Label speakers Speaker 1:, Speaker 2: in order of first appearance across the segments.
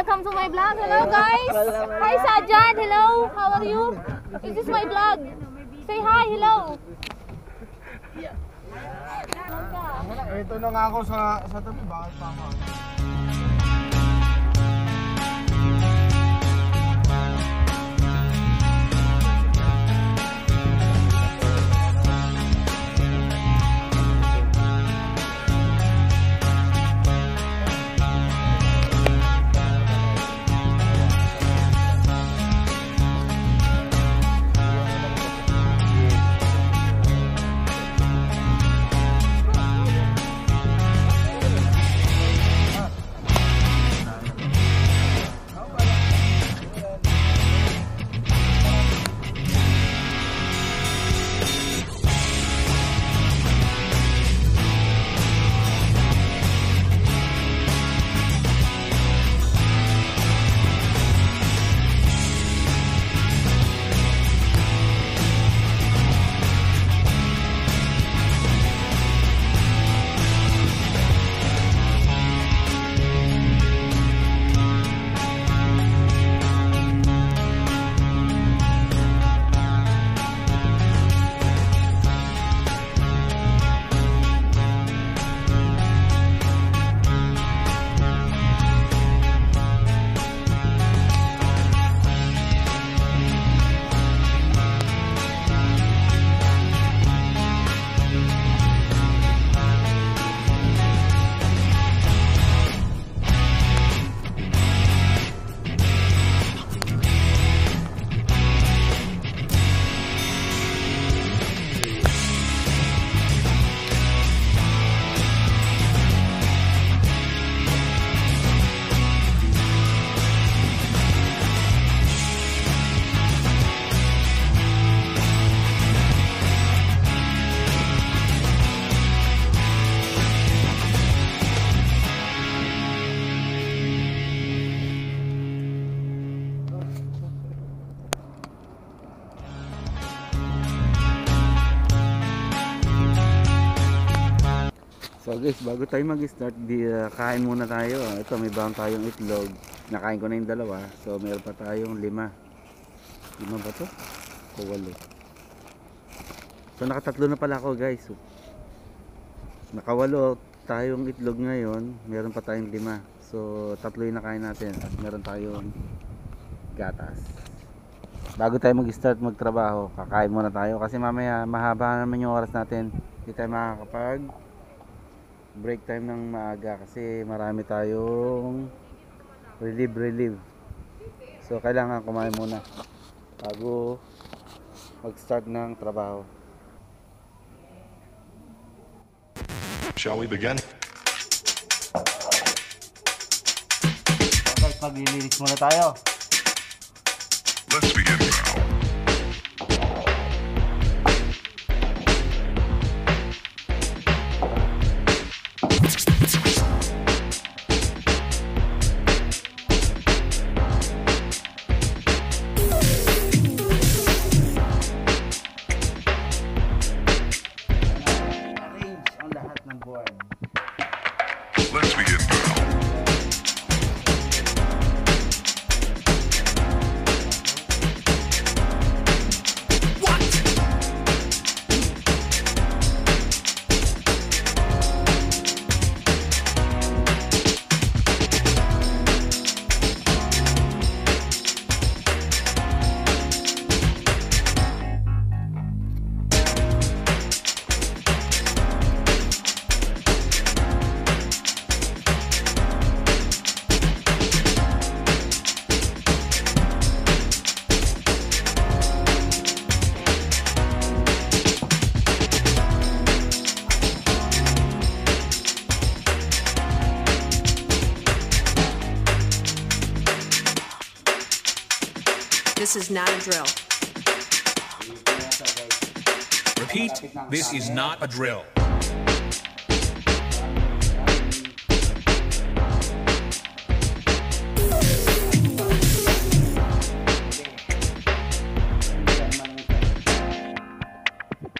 Speaker 1: welcome to my vlog. Hello guys. Hi Sajad, hello. How are you? Is this my vlog? Say hi, hello.
Speaker 2: Ito na nga ako sa sa tabi, bakit pa ako?
Speaker 3: So guys, bago tayo mag-start, di ah, kain muna tayo. Ito, may bawang tayong itlog. Nakain ko na yung dalawa. So meron pa tayong lima. Lima ba to? O walo? So nakatatlo na pala ako guys. So, nakawalo tayong itlog ngayon. Meron pa tayong lima. So tatlo yung nakain natin. At meron tayong gatas. Bago tayo mag-start magtrabaho, kakain muna tayo. Kasi mamaya mahaba naman yung oras natin. Hindi tayo makakapag break time ng maaga kasi marami tayong relieve relieve so kailangan kumain muna bago mag start ng trabaho
Speaker 4: Shall we begin?
Speaker 3: guys maglilinis muna tayo
Speaker 4: Let's begin now.
Speaker 5: This is not a drill.
Speaker 6: Repeat, this is not a drill.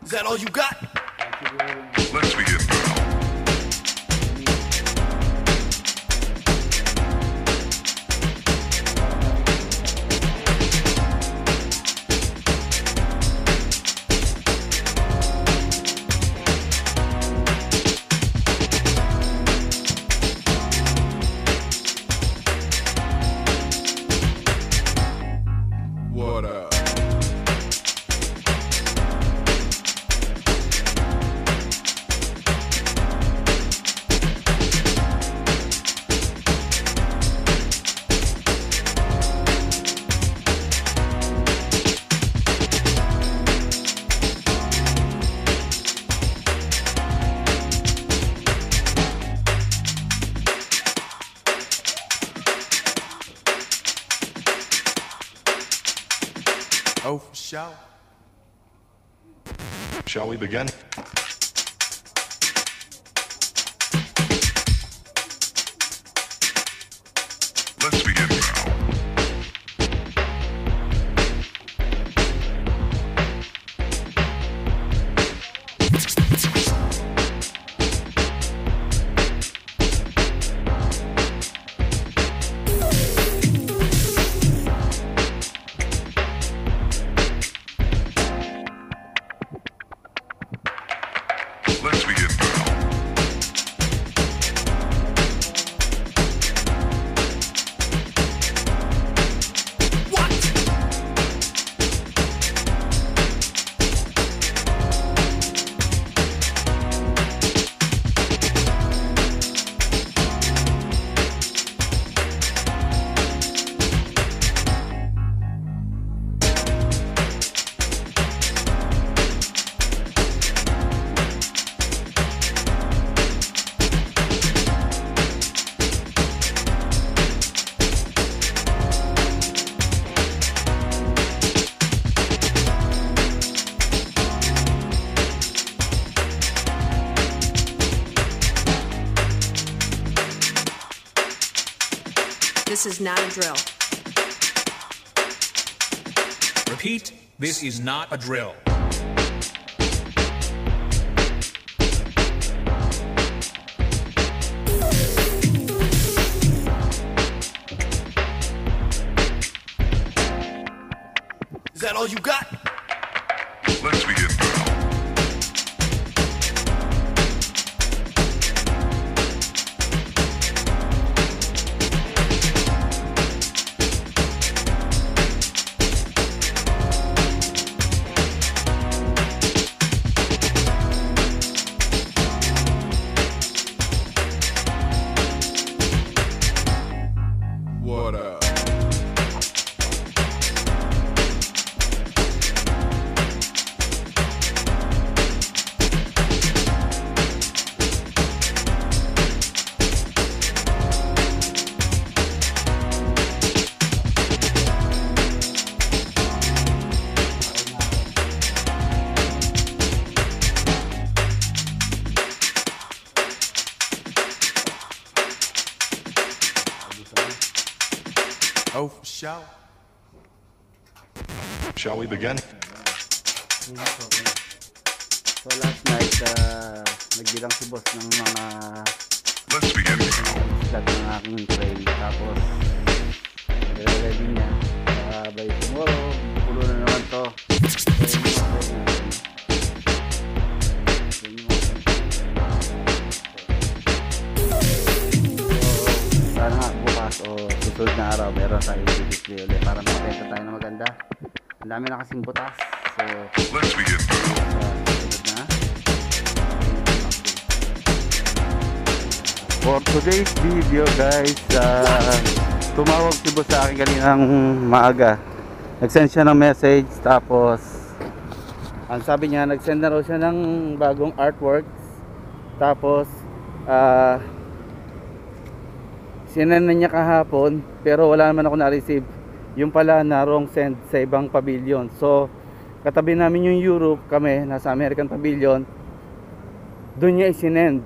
Speaker 4: Is that all you got? water. Oh, for sure. Shall we begin?
Speaker 5: This is not a drill.
Speaker 6: Repeat, this is not a drill.
Speaker 4: Is that all you got? Sure. Shall we begin?
Speaker 3: So last night, uh, nagbilang si boss ng mga
Speaker 4: Let's begin
Speaker 3: slot ng aking train. Tapos, nire-ready niya. Uh, by tomorrow, pulo na naman to. So, susunod na araw, meron tayo i-display ulit para makabenta tayo na maganda. Ang dami na kasing butas. So,
Speaker 4: Let's begin
Speaker 3: na. For today's video guys, uh, tumawag si boss sa akin kaninang maaga. Nag-send siya ng message tapos ang sabi niya, nag-send na raw siya ng bagong artworks. Tapos ah sinend na niya kahapon pero wala naman ako na-receive. Yung pala na wrong send sa ibang pavilion. So katabi namin yung Europe kami nasa American Pavilion doon niya isinend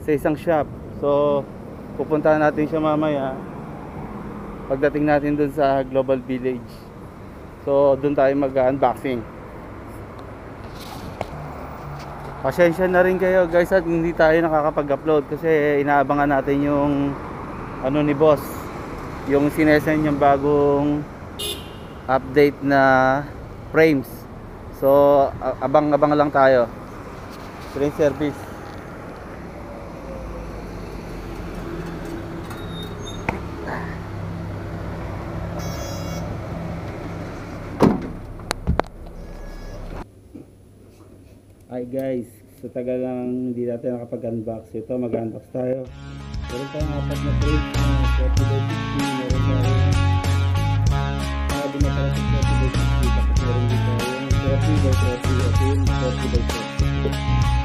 Speaker 3: sa isang shop so pupuntahan natin siya mamaya pagdating natin doon sa Global Village so doon tayo mag-unboxing pasensya na rin kayo guys at hindi tayo nakakapag-upload kasi inaabangan natin yung ano ni boss yung sinesend yung bagong update na frames. So abang-abang lang tayo. Frame service Hi guys, sa tagal lang hindi natin nakapag-unbox ito, mag-unbox tayo. Meron tayong apat na frames na 40 by 60, meron tayong sabi na pala sa 40 by 60, tapos meron din tayong 40 by 40 at yung 40 by 40.